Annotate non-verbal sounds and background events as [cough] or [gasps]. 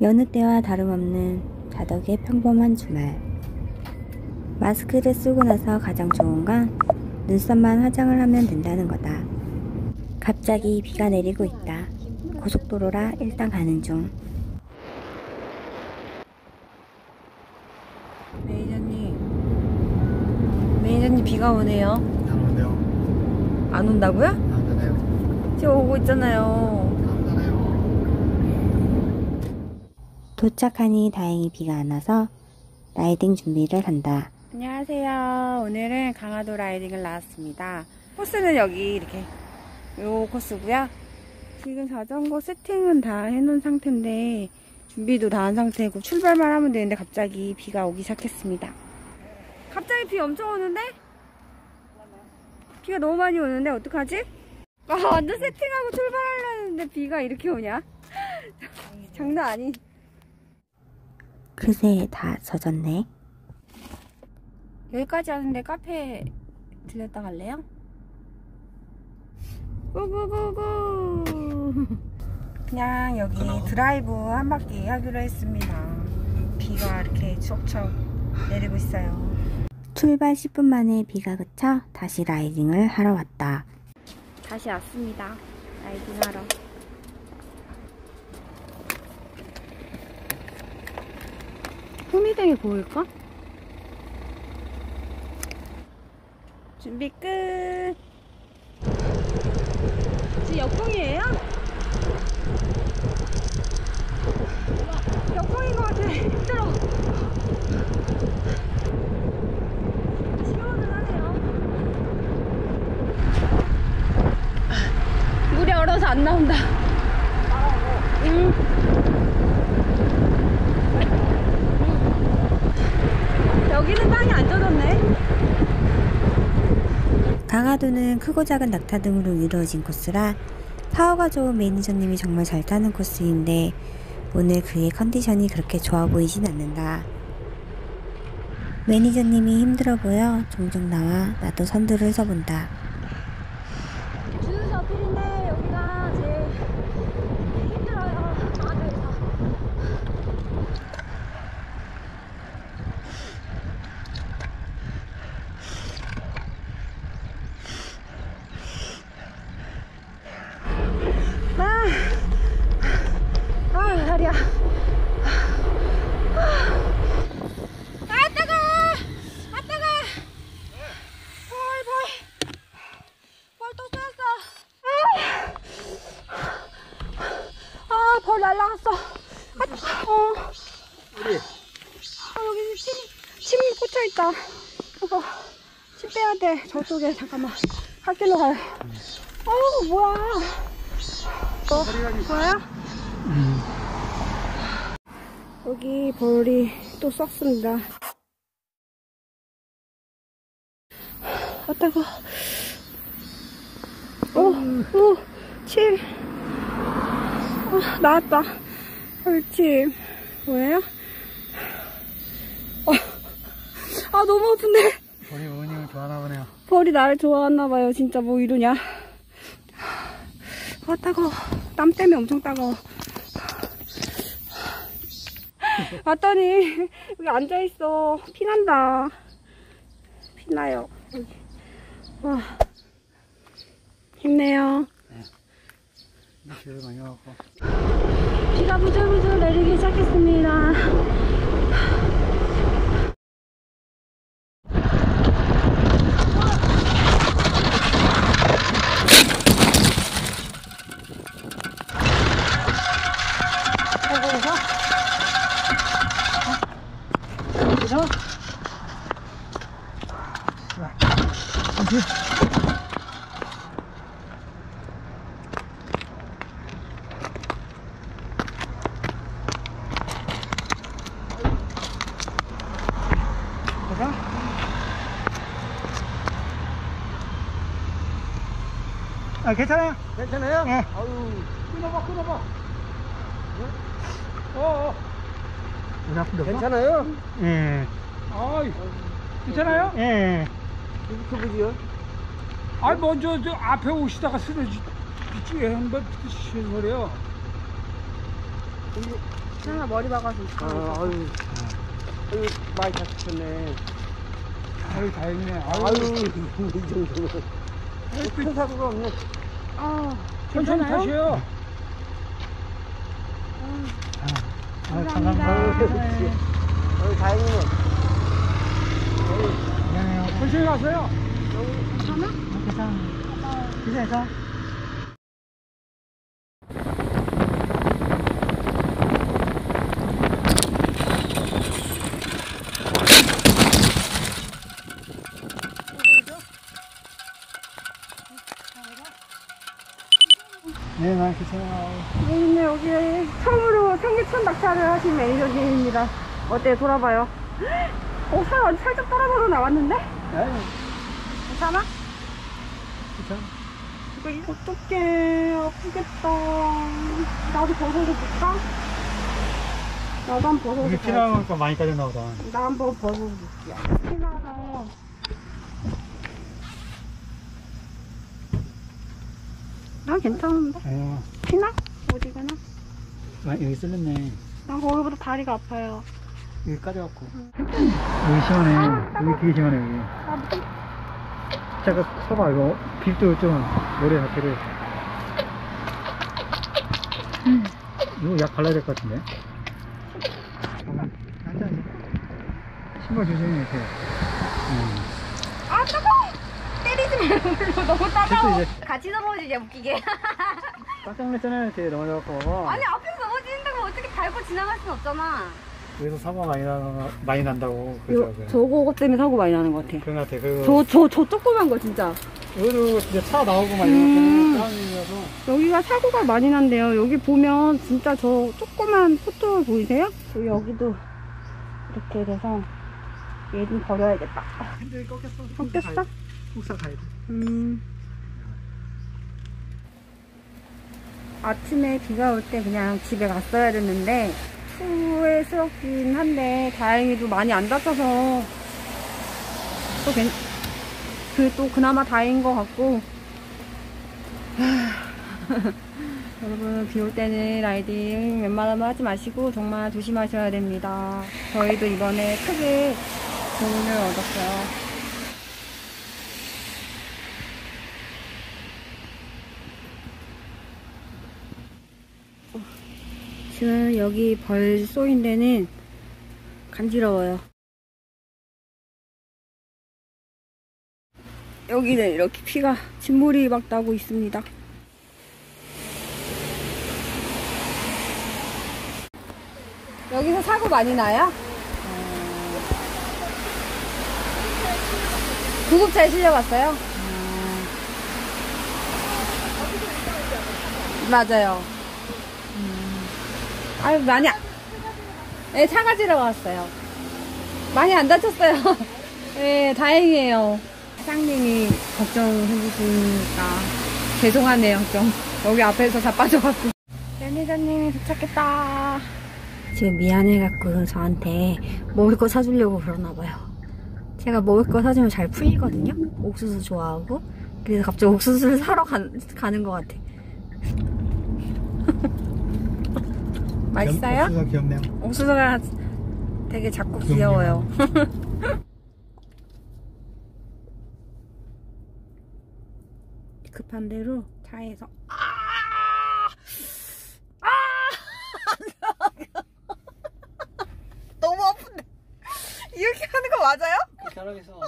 여느 때와 다름없는 자덕의 평범한 주말. 마스크를 쓰고 나서 가장 좋은 건 눈썹만 화장을 하면 된다는 거다. 갑자기 비가 내리고 있다. 고속도로라 일단 가는 중. 매니저님 매니저님 비가 오네요. 안 온다고요? 안 오네요. 지금 오고 있잖아요 안 오네요. 도착하니 다행히 비가 안 와서 라이딩 준비를 한다. 안녕하세요. 오늘은 강화도 라이딩을 나왔습니다. 코스는 여기 이렇게 요 코스고요. 지금 자전거 세팅은 다 해놓은 상태인데 준비도 다 한 상태고 출발만 하면 되는데 갑자기 비가 오기 시작했습니다. 갑자기 비 엄청 오는데? 비가 너무 많이 오는데 어떡하지? 아 완전 세팅하고 출발하려는데 비가 이렇게 오냐? [laughs] 장난 아니. 그새 다 젖었네. 여기까지 하는데 카페 들렸다 갈래요? 고고고고 그냥 여기 드라이브 한 바퀴 하기로 했습니다. 비가 이렇게 추억추억 내리고 있어요. 출발 10분 만에 비가 그쳐 다시 라이딩을 하러 왔다. 다시 왔습니다. 라이딩 하러. 호미등이 보일까? 준비 끝. 지금 역풍이에요? 역풍인 것 같아. 힘들어. 시원은 하네요. 물이 얼어서 안 나온다. 응. 여기는 땅이 안 젖었네. 강화도는 크고 작은 낙타 등으로 이루어진 코스라 파워가 좋은 매니저님이 정말 잘 타는 코스인데 오늘 그의 컨디션이 그렇게 좋아 보이진 않는다. 매니저님이 힘들어 보여 종종 나와 나도 선두를 서본다. 주유소 어필인데 여기가 제일 힘들어요. 강화도에서. 아, 아, 다리야. 아, 따가! 아, 따가! 벌, 벌. 벌또 쏘였어. 아, 아, 벌 날라갔어. 아, 어. 아, 여기 침, 침 꽂혀 있다. 이거, 침 빼야 돼. 저쪽에, 잠깐만. 갓길로 가요. 어우, 뭐야. 어, 뭐야? 여기 벌이 또. 아, 따가. 오, 오, 침. 아, 나왔다. 벌침. 뭐예요? 어, 아, 너무 아픈데. 우리 어머님을 좋아하나 보네요. 벌이 나를 좋아하나 봐요. 진짜 뭐 이러냐. 아, 따가워. 땀 때문에 엄청 따가워. 왔더니, 여기 앉아있어. 피난다. 피나요. 와. 힘내요. 와갖고. 비가 부들부들 내리기 시작했습니다. 그래서? 어디? 그래서? 아, 괜찮아요? 괜찮아요? 예. 아유, 끊 어, 어. 안 아픈데? 괜찮아요? 예. 아이, 괜찮아요? 예. 유튜브지요? 아니 먼저 저 앞에 오시다가 쓰러지 지 한번 시설이요. 하나 머리 박아서 있어. 아, 아유, 아유, 많이 다쳤네. 아유 다행이네. 아유, 아유, 이 정도면. 큰 사고가 없네. 아, 천천히 괜찮아요? 타세요. 아, 감사합니다. 네. 아유, 다행이네. 미안해요. 천천히 가세요. 괜찮아? 괜찮아. 괜찮아. 네, 나 괜찮아요. 네, 여기 처음으로 생리천 낙차를 하신 매니저님입니다. 어때 돌아봐요. [gasps] 어, 살 살짝 떨어져서 나왔는데? 아유, 괜찮아? 괜찮아. 이거 어떡해 아프겠다. 나도 벗어서 볼까? 나도 한번 벗어서 여기 봐야지. 피나니까 많이 까졌나 보다. 나 한번 벗어볼게요. 피나서. 나 괜찮은데? 아유, 피나? 어디 가나? 많이 여기 쓸렸네. 난 거기보다 다리가 아파요. 여기 까져갖고. 여기 시원해. 여기 되게 시원해, 여기. 잠깐 서봐, 이거. 빛도 좀, 노래 자체를. 이거 약 발라야 될 것 같은데? 잠깐만. 앉아, 앉아. 신발 조심해, 이렇게. 음. 아 따가워! 때리지 말고 [laughs] 너무 따가워. 이제 같이 넘어지자 웃기게. [laughs] 깜짝 놀랐잖아요, 이렇게 넘어져갖고. 아니 앞에서 넘어지는다고 어떻게 밟고 지나갈 순 없잖아. 여기서 사고가 많이, 나, 많이 난다고. 그러더라고요. 저거 때문에 사고 많이 나는 것 같아. 그런 것 같아. 그리고. 저, 저, 저 조그만 거 진짜. 여기도 진짜 차 나오고 막 음. 이런 거. 여기가 사고가 많이 난대요. 여기 보면 진짜 저 조그만 포토 보이세요? 그 여기도 이렇게 돼서 얘 좀 버려야겠다. 핸들이 꺾였어. 꺾였어? 훅사 가야 돼. 음. 아침에 비가 올 때 그냥 집에 갔어야 됐는데 후회스럽긴 한데 다행히도 많이 안 다쳐서 또 괜, 그 또 그나마 다행인 것 같고 [laughs] 여러분 비 올 때는 라이딩 웬만하면 하지 마시고 정말 조심하셔야 됩니다. 저희도 이번에 크게 교훈을 얻었어요. 지금 여기 벌 쏘인 데는 간지러워요. 여기는 이렇게 피가 진물이 막 나고 있습니다. 여기서 사고 많이 나요? 구급차에 실려갔어요? 맞아요. 아유 많이 안- 네, 차가 지러 왔어요. 많이 안 다쳤어요. 네, [laughs] 다행이에요. 사장님이 걱정해 주시니까 죄송하네요, 좀. 여기 앞에서 자빠져갖고. 매니저님이 도착했다. 지금 미안해갖고 저한테 먹을 거 사주려고 그러나봐요. 제가 먹을 거 사주면 잘 풀리거든요? 옥수수 좋아하고. 그래서 갑자기 옥수수를 사러 가, 가는 것 같아. 맛있어요? 옥수수가 귀엽네요. 옥수수가 되게 작고 귀여워요. [laughs] 급한 대로 차에서 아! 아! [laughs] 너무 아픈데 이렇게 하는 거 맞아요? 잘하겠어.